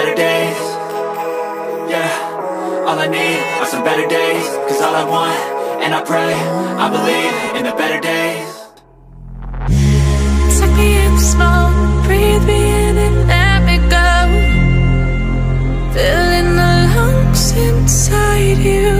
better days Yeah, all I need are some better days Cause all I want, and I pray, I believe in the better days Take me in the smoke, breathe me in and let me go. Filling the lungs inside you.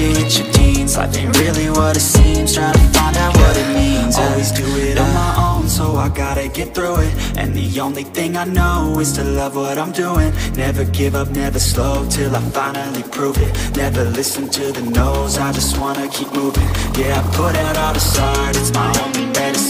hit your teens Life ain't really what it seems, try to find out what it means. Always do it on my own, so I gotta get through it. And the only thing I know is to love what I'm doing. Never give up, never slow, till I finally prove it. Never listen to the no's, I just wanna keep moving. Yeah, I put out all this art, it's my only medicine